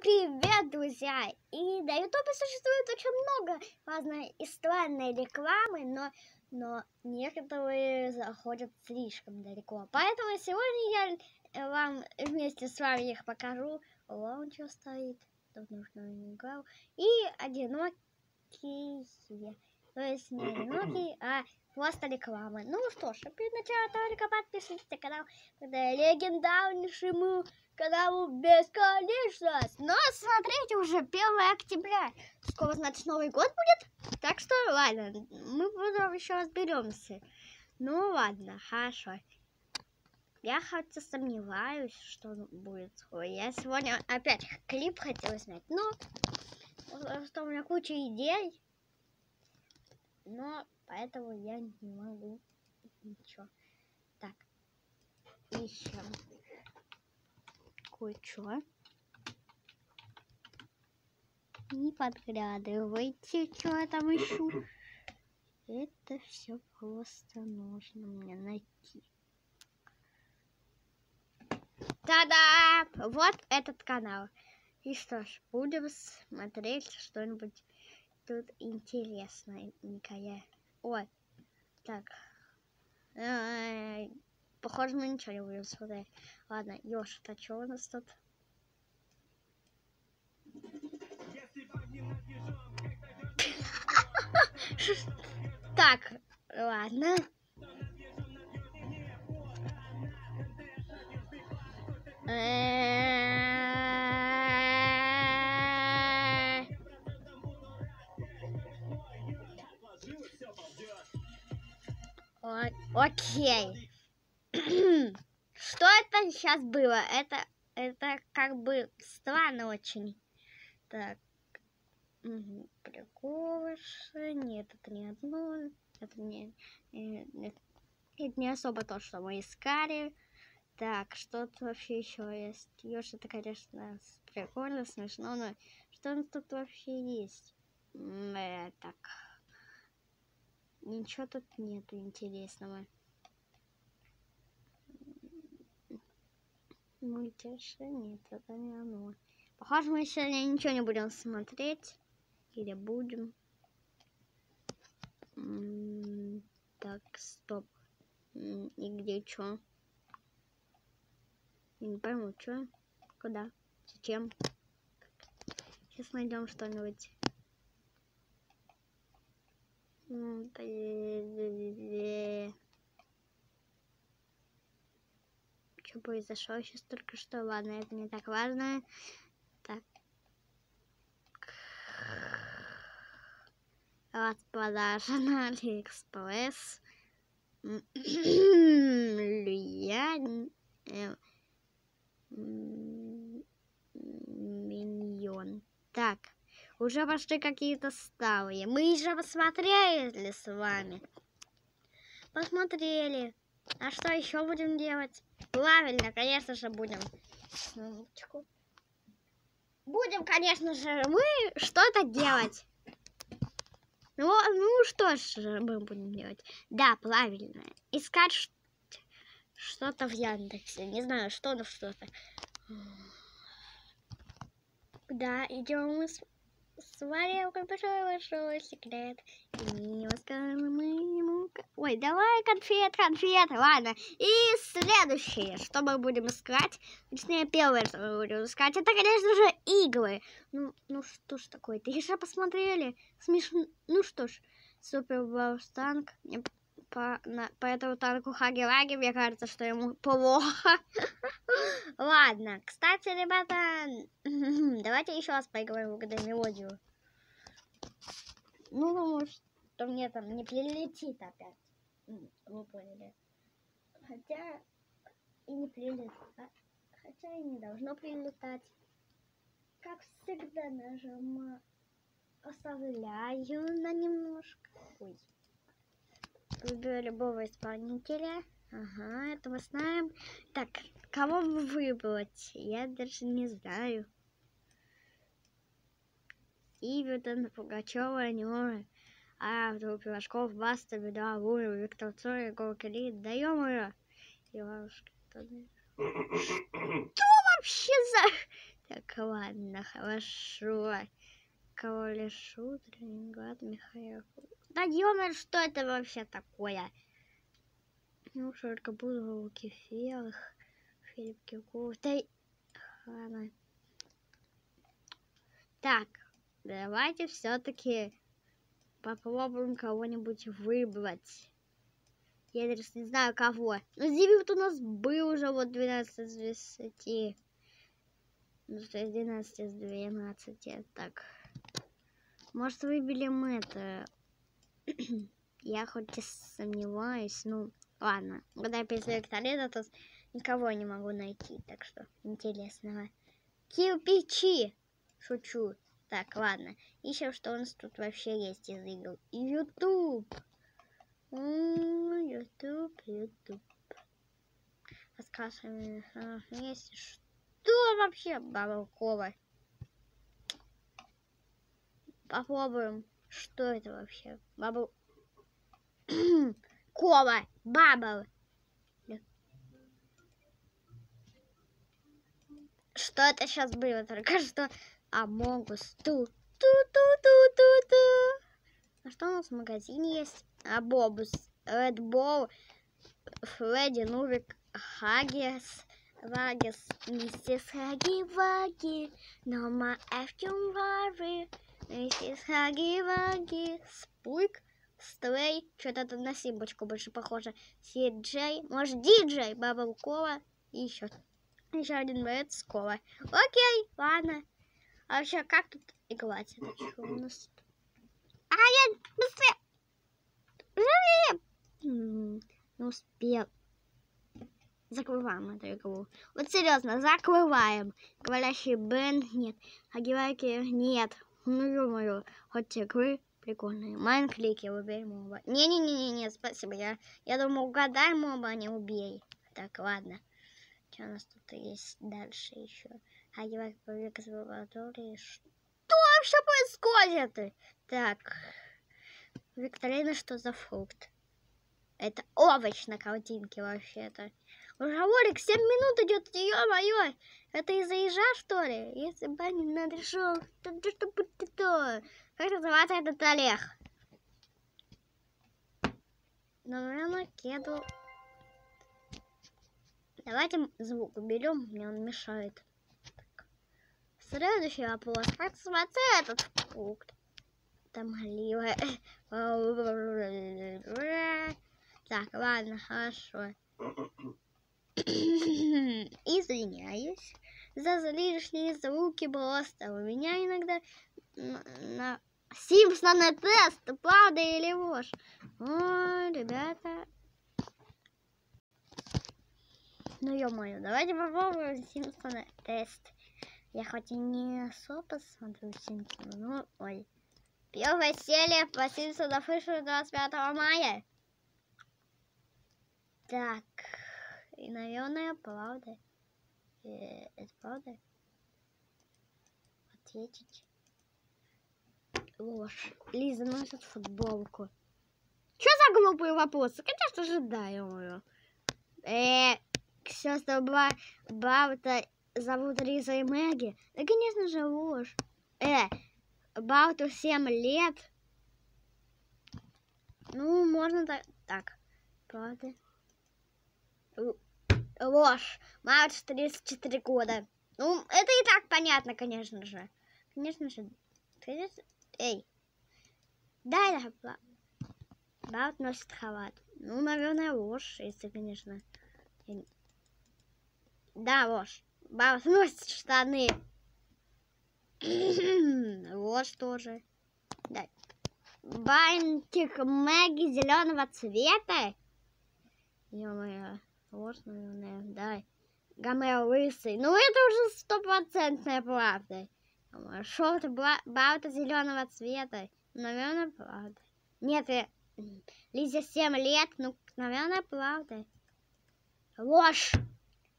Всем привет, друзья! И на ютубе существует очень много разной и странной рекламы, но, но некоторые заходят слишком далеко. Поэтому сегодня я вам вместе с вами их покажу. Что стоит, давно не играл. И одинокие. То есть не одинокие, а просто рекламы. Ну что ж, перед началом только подпишитесь на канал, когда легендарнейшему каналу Бесконечность. Но смотрите, уже 1 октября. Скоро, значит, Новый год будет. Так что, ладно, мы потом еще разберемся. Ну, ладно, хорошо. Я хотя сомневаюсь, что будет. Ой, я сегодня опять клип хотела снять. Ну, что у меня куча идей. Но поэтому я не могу ничего. Так, ищем кое-что. Не подглядывайте, что я там ищу. Это все просто нужно мне найти. Та-да! Вот этот канал. И что ж, будем смотреть что-нибудь тут интересненькое. Ой, так. Похоже, мы ничего не будем смотреть. Ладно, Ёж, это что у нас тут? Так, ладно. Окей. Это сейчас было? Это, это как бы странно очень. Так. Угу. Приколыши. Нет, это не одно. Это не, не, это не особо то, что мы искали. Так, что тут вообще еще есть? Ёж, это, конечно, прикольно, смешно, но что нас тут вообще есть? Э, так. Ничего тут нету интересного. Мультяши нет, это не оно. Похоже, мы сегодня ничего не будем смотреть. Или будем. так, стоп. И где что? Я не пойму, что? Куда? Зачем? Сейчас найдем что-нибудь. Что произошло сейчас только что. Ладно, это не так важно. Так. Распродажа на Алиэкспресс. Я... Миньон. Так. Уже пошли какие-то старые. Мы же посмотрели с вами. Посмотрели. А что еще будем делать? Правильно, конечно же, будем. Будем, конечно же, мы что-то делать. Ну, ну что ж мы будем делать? Да, правильно. Искать что-то в Яндексе. Не знаю, что, но что-то. Да, идем мы с Сварил большой-большой секрет. И не расскажем ему... Ой, давай конфет, конфет. Ладно. И следующее, что мы будем искать. Точнее, первое, что мы будем искать, это, конечно же, игры. Ну, ну что ж такое-то? Еще посмотрели. Смешно. Ну что ж, Супер Танк. По, на, по этому танку Хаги-Лаги, мне кажется, что ему плохо. Ладно, кстати, ребята, давайте еще раз поиграем в мелодию. Ну, что мне там не прилетит опять. Вы поняли. Хотя и не прилетит. Хотя и не должно прилетать. Как всегда нажимаю. Оставляю на немножко. Ой. Выберу любого исполнителя. Ага, это мы знаем. Так, кого выбрать? Я даже не знаю. Ивертон, Пугачева, Нюра. А, вдруг Пирожков, Баста, Беда, Лура, Виктор Цой, Егор Крид. Да ё-моё! Иванушка, Что вообще за... Так, ладно, хорошо. Король Шут, Ленинград, Михаил. Да ё что это вообще такое? Ну, только буду Кефир, Филипп Киркоров. Да... Ладно. Так, давайте все-таки попробуем кого-нибудь выбрать. Я даже не знаю кого. Ну, дебют у нас был уже вот 12 из 10. Ну, что 11 из 12. Так. Может, выберем это. я хоть и сомневаюсь, ну, ладно. Когда я пишу викторину, то никого не могу найти. Так что, интересного. Кирпичи! Шучу. Так, ладно. Ищем, что у нас тут вообще есть из игр. Ютуб. Ютуб, Ютуб. Рассказываем. Есть что вообще Бабалкова? Попробуем. Что это вообще? Бабл... Кова. Бабл. Что это сейчас было только что? Амогус. Ту. Ту-ту-ту-ту-ту. А что у нас в магазине есть? Абобус. Bull. Фредди, Нурик, Хаггис. Вагис, миссис Хаги Ваги, но ма Эфтюм Вари, миссис Хаги Ваги, Спуйк, Стрей, что-то тут на Симбочку больше похоже, Си-Джей, может Диджей, Баба Лукова и еще, еще один Бэт Скова. Окей, ладно. А вообще, как тут играть? Это что у нас? А, я быстрее! Не успел. Закрываем эту игру. Вот серьезно, закрываем. Говорящий Бен нет. Агивайки нет. Ну, ё хоть прикольные. Майнклики убей моба. Не-не-не-не, спасибо. Я, я думаю, угадай моба, а не убей. Так, ладно. Что у нас тут есть дальше еще? Агивайки побег из лаборатории. Что вообще происходит? Так. Викторина, что за фрукт? Это овощ на картинке вообще-то. Ролик 7 минут идет, ё-моё! Это из-за ежа, что ли? Если бы они надрешил, то что будет то? Как называется этот Олег? Наверное, кеду. Давайте звук уберем, мне он мешает. Так. Следующий вопрос. Как называется этот фрукт? Там гливая. Так, ладно, хорошо. Извиняюсь за лишние звуки просто. У меня иногда на, на... Симпсоны тест, правда или ложь? О, ребята. Ну, ё-моё, давайте попробуем Симпсоны тест. Я хоть и не особо смотрю Симпсоны, но... Ой. Первая серия по Симпсонам вышла 25 мая. Так. И, наверное, правда. Э, это правда? Ответить. Ложь. Лиза носит футболку. Что за глупые вопросы? Конечно же, да, ё Э, сестра Ба Баута зовут Лиза и Мэгги. Да, конечно же, ложь. Э, Бауту 7 лет. Ну, можно так. Так, правда ложь. Мать 34 года. Ну, это и так понятно, конечно же. Конечно же. Эй. Да, да. Носит халат. Ну, наверное, ложь, если, конечно. Да, ложь. Баут носит штаны. ложь тоже. Да. Бантик Мэгги зеленого цвета. Ё-моё. Ложь, наверное, да. Гомер лысый. Ну, это уже стопроцентная правда. Шорты Барта зеленого цвета. Наверное, правда. Нет, я... Лизе 7 лет. Ну, наверное, правда. Ложь.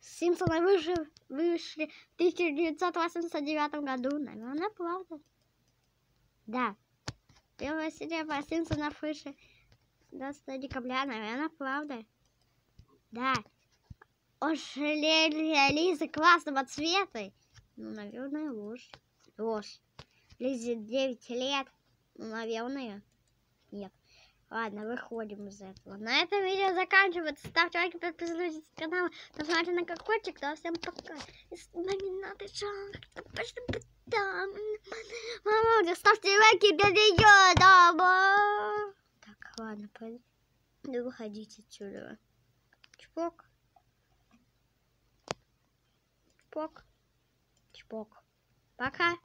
Симпсоны вышли, вышли в 1989 году. Наверное, правда. Да. Первая серия по Симпсонов вышли 20 декабря. Наверное, правда. Да. Ожерелье Лизы классного цвета. Ну, наверное, ложь. Ложь. Лизе 9 лет. Ну, наверное, нет. Ладно, выходим из этого. На этом видео заканчивается. Ставьте лайки, подписывайтесь на канал, нажимайте на колокольчик. Да, всем пока. И с нами надо шаг. Мама, ставьте лайки для нее, да, Так, ладно, пойду выходить отсюда. Чпок. Чпок. Чпок. Пока.